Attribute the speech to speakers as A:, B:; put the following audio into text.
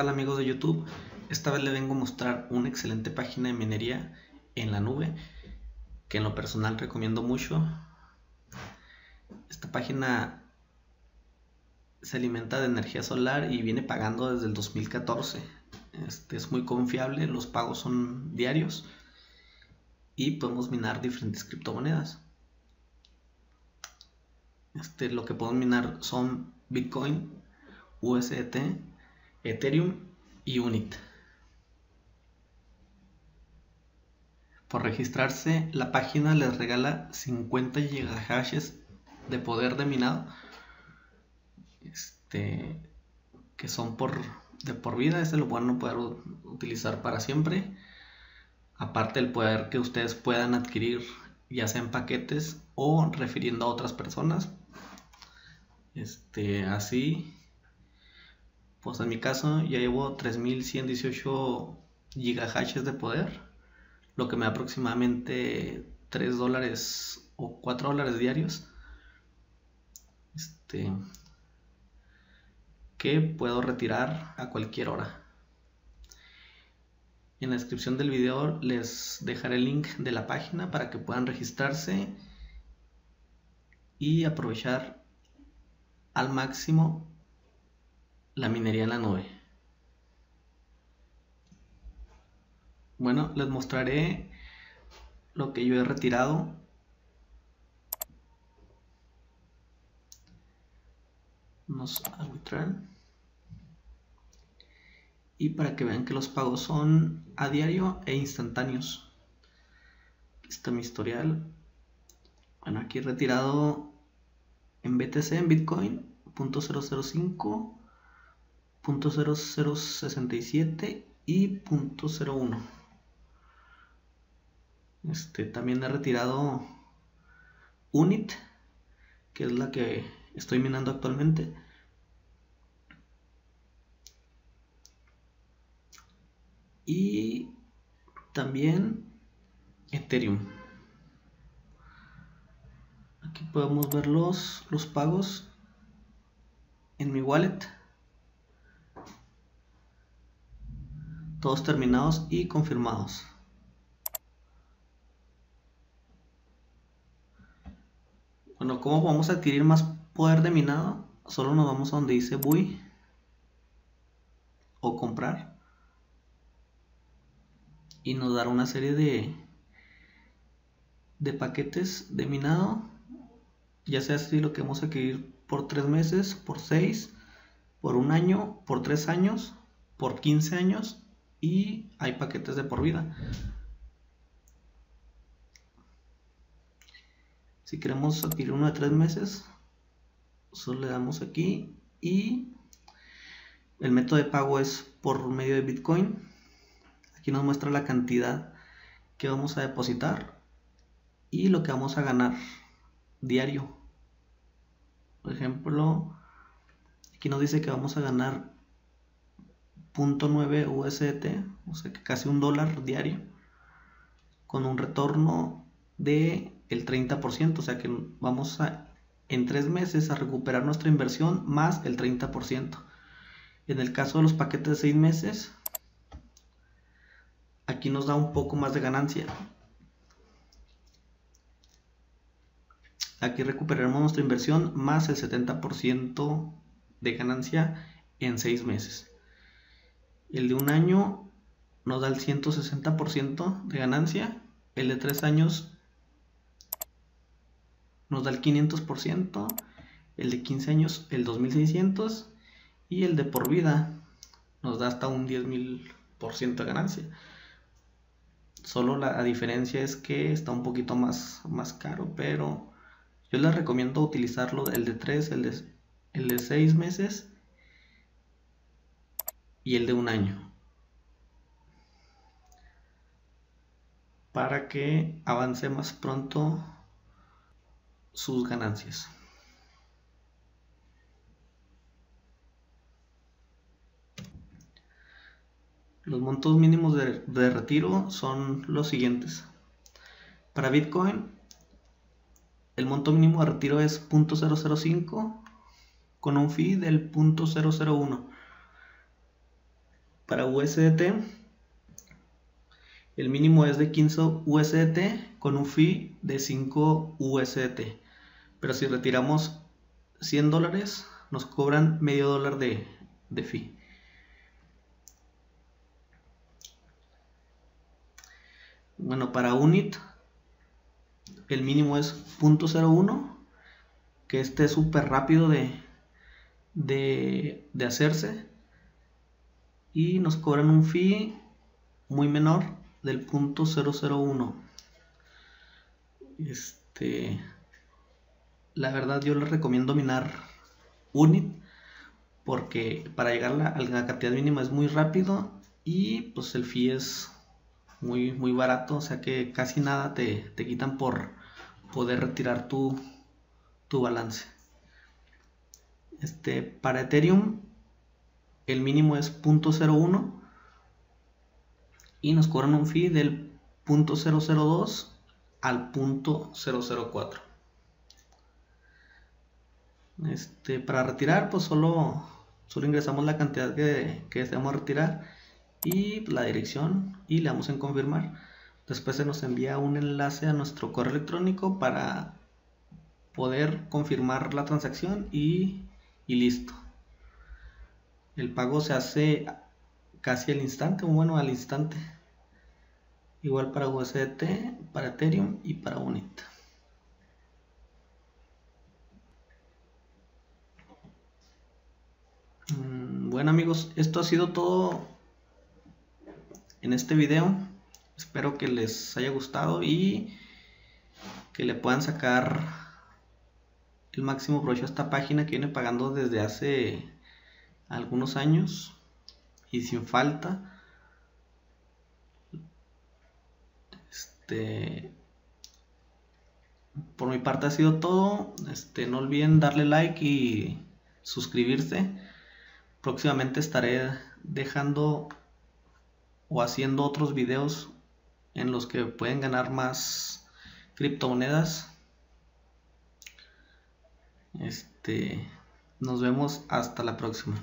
A: tal amigos de YouTube? Esta vez le vengo a mostrar una excelente página de minería en la nube que en lo personal recomiendo mucho. Esta página se alimenta de energía solar y viene pagando desde el 2014. Este es muy confiable, los pagos son diarios y podemos minar diferentes criptomonedas. Este, lo que podemos minar son Bitcoin, USDT, Ethereum y Unit. Por registrarse, la página les regala 50 gigahashes de poder de minado. Este, que son por, de por vida. Este lo a poder utilizar para siempre. Aparte el poder que ustedes puedan adquirir ya sea en paquetes o refiriendo a otras personas. Este, así pues en mi caso ya llevo 3118 gigahashes de poder, lo que me da aproximadamente 3 dólares o 4 dólares diarios. Este, que puedo retirar a cualquier hora. En la descripción del video les dejaré el link de la página para que puedan registrarse y aprovechar al máximo la minería en la nube. Bueno, les mostraré lo que yo he retirado. Vamos a arbitrar. Y para que vean que los pagos son a diario e instantáneos. Aquí está mi historial. Bueno, aquí he retirado en BTC, en Bitcoin, .005 .0067 y .01 este también he retirado unit que es la que estoy minando actualmente. Y también ethereum. Aquí podemos ver los, los pagos en mi wallet todos terminados y confirmados. Bueno, ¿cómo a adquirir más poder de minado? Solo nos vamos a donde dice buy o comprar y nos dará una serie de de paquetes de minado ya sea si lo que vamos a adquirir por 3 meses, por 6, por un año, por 3 años, por 15 años y hay paquetes de por vida. Si queremos adquirir uno de tres meses, solo le damos aquí y el método de pago es por medio de Bitcoin. Aquí nos muestra la cantidad que vamos a depositar y lo que vamos a ganar diario. Por ejemplo, aquí nos dice que vamos a ganar 0.9 USDT, o sea que casi un dólar diario, con un retorno de el 30%, o sea que vamos a en tres meses a recuperar nuestra inversión más el 30%. En el caso de los paquetes de seis meses, aquí nos da un poco más de ganancia. Aquí recuperaremos nuestra inversión más el 70% de ganancia en seis meses. El de un año nos da el 160% de ganancia. El de tres años nos da el 500%. El de 15 años el 2600. Y el de por vida nos da hasta un 10.000% de ganancia. Solo la diferencia es que está un poquito más, más caro, pero yo les recomiendo utilizarlo el de 3, el de, el de 6 meses y el de un año. Para que avance más pronto sus ganancias. Los montos mínimos de, de, retiro son los siguientes. Para Bitcoin, el monto mínimo de retiro es .005 con un fee del .001. para USDT el mínimo es de 15 USDT con un fee de 5 USDT. Pero si retiramos 100 dólares, nos cobran medio dólar de, de fee. Bueno, para Unit el mínimo es 0.01, que este es súper rápido de, de, de hacerse. Y nos cobran un fee muy menor del punto 001. Este, la verdad yo les recomiendo minar Unit porque para llegar a la, cantidad mínima es muy rápido y pues el fee es muy, muy barato, o sea que casi nada te, quitan por poder retirar tu, tu balance. Este, para Ethereum el mínimo es 0.01 y nos cobran un fee del .002 al .004 este, para retirar pues solo, solo ingresamos la cantidad que, deseamos retirar y la dirección y le damos en confirmar. Después se nos envía un enlace a nuestro correo electrónico para poder confirmar la transacción y, y listo el pago se hace casi al instante, bueno, al instante. Igual para USDT, para Ethereum y para Unit. Mm, bueno amigos, esto ha sido todo en este video. Espero que les haya gustado y que le puedan sacar el máximo provecho a esta página que viene pagando desde hace algunos años y sin falta. Este, por mi parte ha sido todo. Este, no olviden darle like y suscribirse. Próximamente estaré dejando o haciendo otros videos en los que pueden ganar más criptomonedas. Este, nos vemos hasta la próxima.